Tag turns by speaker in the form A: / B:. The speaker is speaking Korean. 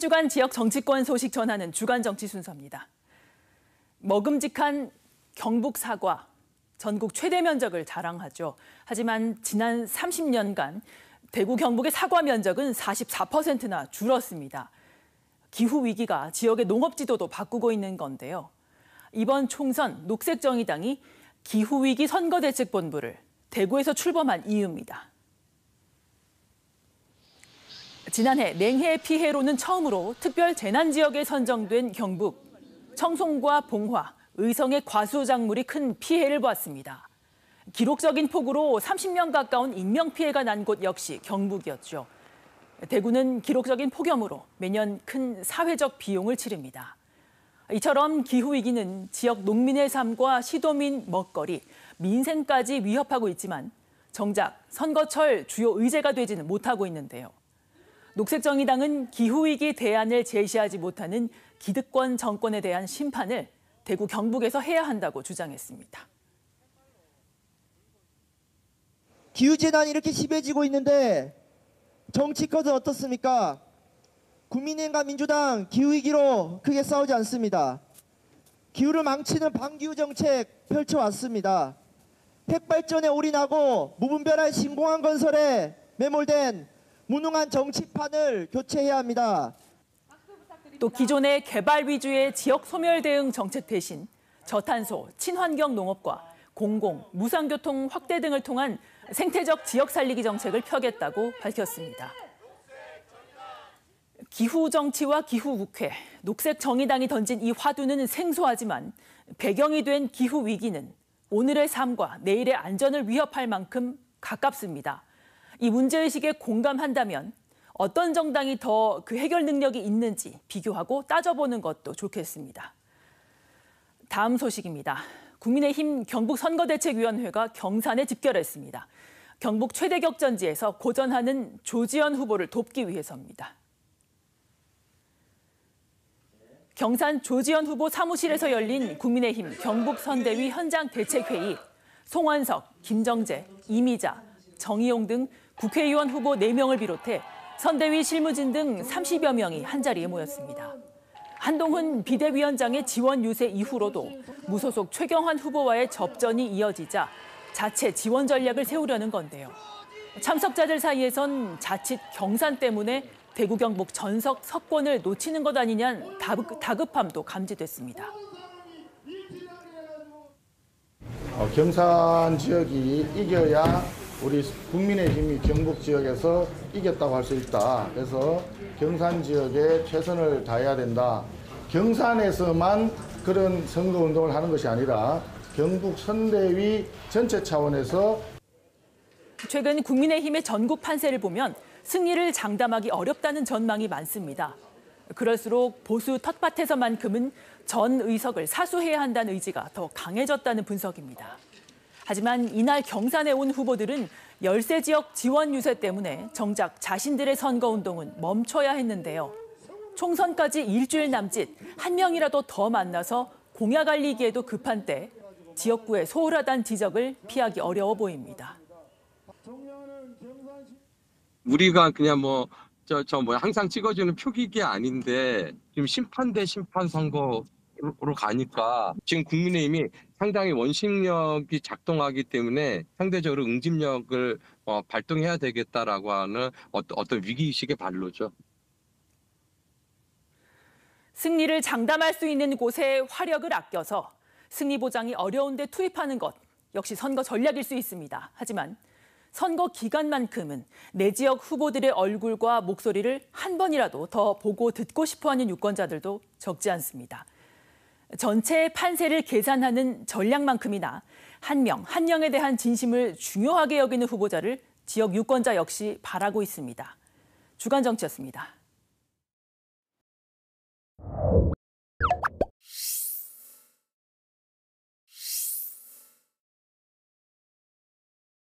A: 한 주간 지역 정치권 소식 전하는 주간 정치 순서입니다. 먹음직한 경북 사과, 전국 최대 면적을 자랑하죠. 하지만 지난 30년간 대구 경북의 사과 면적은 44%나 줄었습니다. 기후 위기가 지역의 농업 지도도 바꾸고 있는 건데요. 이번 총선 녹색정의당이 기후 위기 선거대책본부를 대구에서 출범한 이유입니다. 지난해 냉해 피해로는 처음으로 특별 재난 지역에 선정된 경북 청송과 봉화, 의성의 과수작물이 큰 피해를 보았습니다. 기록적인 폭우로 30년 가까운 인명피해가 난 곳 역시 경북이었죠. 대구는 기록적인 폭염으로 매년 큰 사회적 비용을 치릅니다. 이처럼 기후위기는 지역 농민의 삶과 시도민 먹거리, 민생까지 위협하고 있지만 정작 선거철 주요 의제가 되지는 못하고 있는데요. 녹색정의당은 기후위기 대안을 제시하지 못하는 기득권 정권에 대한 심판을 대구 경북에서 해야 한다고 주장했습니다.
B: 기후재난이 이렇게 심해지고 있는데 정치권은 어떻습니까? 국민의힘과 민주당 기후위기로 크게 싸우지 않습니다. 기후를 망치는 반기후 정책 펼쳐왔습니다. 핵발전에 올인하고 무분별한 신공항 건설에 매몰된 무능한 정치판을 교체해야 합니다.
A: 또 기존의 개발 위주의 지역 소멸 대응 정책 대신 저탄소, 친환경 농업과 공공, 무상교통 확대 등을 통한 생태적 지역 살리기 정책을 펴겠다고 밝혔습니다. 기후 정치와 기후 국회, 녹색 정의당이 던진 이 화두는 생소하지만 배경이 된 기후 위기는 오늘의 삶과 내일의 안전을 위협할 만큼 가깝습니다. 이 문제의식에 공감한다면 어떤 정당이 더 그 해결 능력이 있는지 비교하고 따져보는 것도 좋겠습니다. 다음 소식입니다. 국민의힘 경북 선거대책위원회가 경산에 집결했습니다. 경북 최대 격전지에서 고전하는 조지현 후보를 돕기 위해서입니다. 경산 조지현 후보 사무실에서 열린 국민의힘 경북 선대위 현장 대책회의 송원석, 김정재, 이미자, 정의용 등 국회의원 후보 4명을 비롯해 선대위 실무진 등 30여 명이 한자리에 모였습니다. 한동훈 비대위원장의 지원 유세 이후로도 무소속 최경환 후보와의 접전이 이어지자 자체 지원 전략을 세우려는 건데요. 참석자들 사이에선 자칫 경산 때문에 대구 경북 전석 석권을 놓치는 것 아니냐는 다급함도 감지됐습니다.
C: 어, 경산 지역이 이겨야 우리 국민의 힘이 경북 지역에서 이겼다고 할 수 있다. 그래서 경산 지역에 최선을 다해야 된다. 경산에서만 그런 선거 운동을 하는 것이 아니라 경북 선대위 전체 차원에서
A: 최근 국민의힘의 전국 판세를 보면 승리를 장담하기 어렵다는 전망이 많습니다. 그럴수록 보수 텃밭에서만큼은 전 의석을 사수해야 한다는 의지가 더 강해졌다는 분석입니다. 하지만 이날 경산에 온 후보들은 열세 지역 지원 유세 때문에 정작 자신들의 선거 운동은 멈춰야 했는데요. 총선까지 일주일 남짓 한 명이라도 더 만나서 공약 알리기에도 급한 때 지역구의 소홀하다는 지적을 피하기 어려워 보입니다.
D: 우리가 그냥 뭐 저저뭐 항상 찍어주는 표기기 아닌데 지금 심판 대 심판 선거 로 가니까 지금 국민의힘이 상당히 원심력이 작동하기 때문에 상대적으로 응집력을 어, 발동해야 되겠다라고 하는 어떤, 어떤 위기의식의 발로죠.
A: 승리를 장담할 수 있는 곳에 화력을 아껴서 승리 보장이 어려운데 투입하는 것 역시 선거 전략일 수 있습니다. 하지만 선거 기간만큼은 내 지역 후보들의 얼굴과 목소리를 한 번이라도 더 보고 듣고 싶어하는 유권자들도 적지 않습니다. 전체 판세를 계산하는 전략만큼이나 한 명, 한 명에 대한 진심을 중요하게 여기는 후보자를 지역 유권자 역시 바라고 있습니다. 주간 정치였습니다.